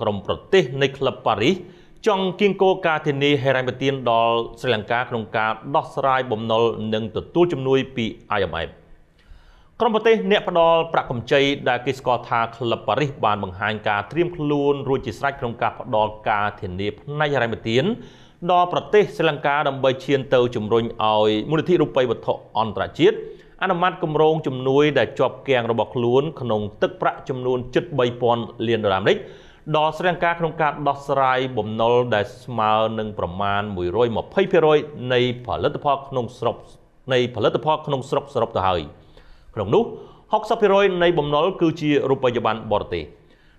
ក្រុមប្រទេសនៃក្លឹបប៉ារីសចង់គៀងគោការធានាហេរ៉ាញ់បទានដល់ស្រីលង្កាក្នុងការដោះស្រាយបំណុលនិងទទួលជំនួយពី IMF ក្រុមប្រទេសអ្នកផ្ដល់ប្រាក់កម្ចីដែលគេស្គាល់ថាក្លឹបប៉ារីសបានបង្ហាញការត្រៀមខ្លួនរួចជាស្រេចក្នុងការផ្ដល់ការធានាផ្នែកហិរញ្ញប្បទានដល់ប្រទេសស្រីលង្កាដើម្បីឈានទៅជំរុញឲ្យមូលនិធិរូបិយវត្ថុអន្តរជាតិអនុម័តគម្រោងជំនួយដែលជាប់គាំងរបស់ខ្លួនក្នុងទឹកប្រាក់ចំនួនជិត3000លានដុល្លារអាមេរិក ដល់ស្រីលង្កាក្នុងការដោះស្រាយបំណុលដែលស្មើនឹងប្រមាណ120%នៃផលិតផលក្នុងស្រុកនៃផលិតផលក្នុងស្រុកសរុបទៅហើយ។ក្នុងនោះ60%នៃបំណុលគឺជារូបិយប័ណ្ណបរទេស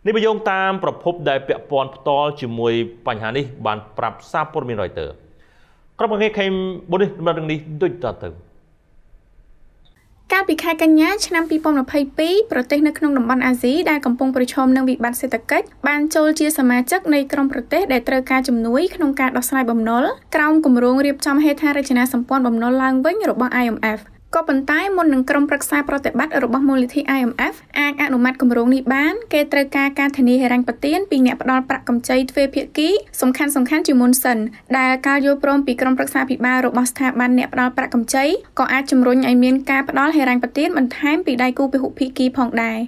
នេះបញ្យងតាមប្រភពដែលពាក់ព័ន្ធផ្ទាល់ជាមួយបញ្ហានេះបានប្រាប់សារព័ត៌មាន Reuters ក្រុមការងារខេមបុនេះដំណើររឿងនេះដូចតទៅ កាលពីខែកញ្ញាឆ្នាំ2022ប្រទេសនៅក្នុងតំបន់អាស៊ីដែលកំពុងប្រឈមនឹងវិបត្តិសេដ្ឋកិច្ចបានចូលជាសមាជិកនៃក្រុមប្រទេសដែលត្រូវការជំនួយក្នុងការដោះស្រាយបំណុលក្រោមគម្រោងរៀបចំហេដ្ឋារចនាសម្ព័ន្ធបំណុលឡើងវិញរបស់ IMF ក៏ប៉ុន្តែមុននឹងក្រុមប្រឹក្សាប្រតិបត្តិរបស់មូលនិធិ IMF អាចអនុម័តគម្រោងនេះបានគេត្រូវការការធានាហិរញ្ញប្បទានពីអ្នកផ្ដល់ប្រាក់កម្ចីទ្វេភាគីសំខាន់សំខាន់ជាមុនសិនដែលការយល់ព្រមពីក្រុមប្រឹក្សាភិបាលរបស់ស្ថាប័នអ្នកផ្ដល់ប្រាក់កម្ចីក៏អាចជំរុញឲ្យមានការផ្ដល់ហិរញ្ញប្បទានបន្ថែមពីដៃគូពហុភាគីផងដែរ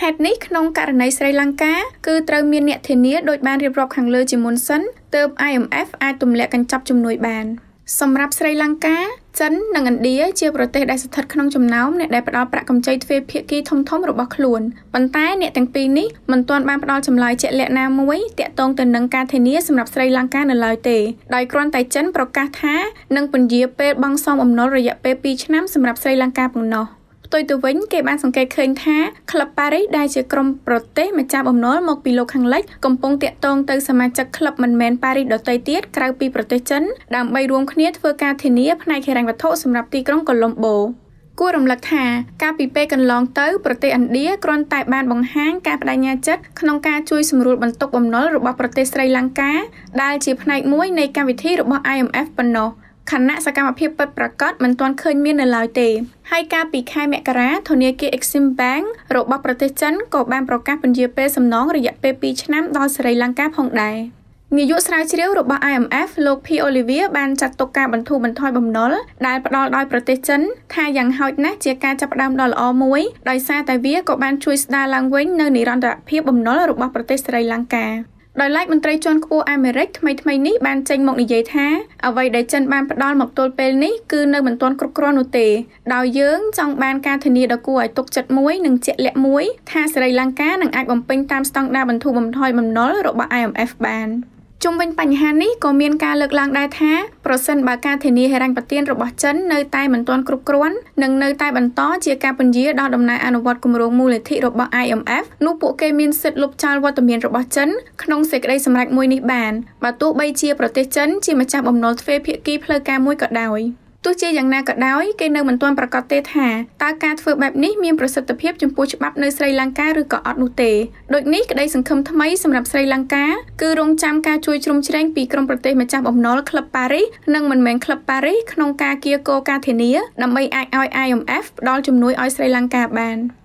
ហេតុនេះក្នុងករណីស្រីលង្កាគឺត្រូវមានអ្នកធានាដោយបានរៀបរាប់ខាងលើជាមុនសិនទើប IMF អាចទម្លាក់កញ្ចប់ជំនួយបាន។ សម្រាប់ស្រីលង្កាចិននិងឥណ្ឌាជាប្រទេសដែលស្ថិតក្នុងចំណោមអ្នកដែលផ្ដល់ប្រាក់កម្ចីទ្វេភាគីធំៗរបស់ខ្លួនប៉ុន្តែអ្នកទាំងពីរនេះមិនទាន់បានផ្ដល់ចម្លើយជាក់លាក់ណាមួយទាក់ទងទៅនឹងការធានាសម្រាប់ស្រីលង្កានៅឡើយទេដោយគ្រាន់តែចិនប្រកាសថានឹងពន្យាពេលបង់សំអំណុលរយៈពេល2ឆ្នាំសម្រាប់ស្រីលង្កាប៉ុណ្ណោះ។ផ្ទុយទៅវិញគេបានសង្កេតឃើញថាក្លឹបប៉ារីសដែលជាក្រុមប្រទេសម្ចាស់បំណុលមកពីលោកខាងលិចកំពុងតាក់ទងទៅសមាជិកក្លឹបមិនមែនប៉ារីសដទៃទៀតក្រៅពីប្រទេសចិនដើម្បីរួមគ្នាធ្វើការធានាផ្នែកហិរញ្ញវត្ថុសម្រាប់ទីក្រុងកូឡុំបូគួររំលឹកថាកាលពីពេលកន្លងទៅប្រទេសឥណ្ឌាគ្រាន់តែបានបង្ហាញការបដិញ្ញាចិត្តក្នុងការជួយសម្រួលបន្ទុកបំណុលរបស់ប្រទេសស្រីលង្កាដែលជាផ្នែកមួយនៃកម្មវិធីរបស់ IMF ប៉ុណ្ណោះ។ ខណៈសកម្មភាពពិតប្រាកដមិនទាន់ឃើញមាននៅឡើយទេហើយកាលពីខែមករាធនាគារ Exim Bank របស់ប្រទេសចិនក៏បានប្រកាសពន្យាពេលសំណងរយៈពេល2ឆ្នាំដល់សេរីលង្កាផងដែរនាយកស្រាវជ្រាវរបស់ IMF លោក P Olivier បានចាត់ទុកការបន្ធូរបន្ថយបំណុលដែលផ្ដល់ដោយប្រទេសចិនថាយ៉ាងហោចណាស់ជាការចាប់ផ្ដើមដ៏ល្អមួយដោយសារតែវាក៏បានជួយស្ដារឡើងវិញនៅនិរន្តរភាពបំណុលរបស់ប្រទេសស្រីលង្កា ដោយឡែកមន្ត្រីជាន់ខ្ពស់អាមេរិកថ្មីថ្មីនេះបានចេញមកនិយាយថាអ្វីដែលចិនបានផ្ដល់មកទល់ពេលនេះគឺនៅមិនទាន់គ្រប់គ្រាន់នោះទេដោយយើងចង់បានការធានាដ៏គួរឲ្យទុកចិត្តមួយនិងជាក់លាក់មួយថាសេរីលង្កានឹងអាចបំពេញតាមស្តង់ដារបន្ធូរបន្ថយបំណុលរបស់ IMF បាន។ ជុំវិញបញ្ហានេះក៏មានការលើកឡើងដែរថាប្រសិនបើការធានាហិរញ្ញប្បទានរបស់ចិននៅតែមិនទាន់គ្រប់គ្រាន់និងនៅតែបន្តជាការពន្យាដល់ដំណើរអនុវត្តគម្រោងមូលនិធិរបស់ IMF នោះពួកគេមានសិទ្ធិលុបចោលវត្តមានរបស់ចិនក្នុងសេចក្តីសម្រេចមួយនេះបានបើទោះបីជាប្រទេសចិនជាម្ចាស់បំណុលទ្វេភាគីផ្លូវការមួយក៏ដោយ។ ទោះជាយ៉ាងណាក៏ដោយគេនៅមិនទាន់ប្រកាសទេថាតើការធ្វើបែបនេះមានប្រសិទ្ធភាពចំពោះច្បាប់នៅស្រីលង្កាឬក៏អត់នោះទេដូចនេះក្តីសង្ឃឹមថ្មីសម្រាប់ស្រីលង្កាគឺរងចាំការជួយជ្រោមជ្រែងពីក្រុមប្រទេសម្ចាស់បំណុលក្លឹបប៉ារីសនិងមិនមែនក្លឹបប៉ារីសក្នុងការគៀកោការធានាដើម្បីអាចឲ្យ IMF ផ្ដល់ជំនួយឲ្យស្រីលង្កាបាន។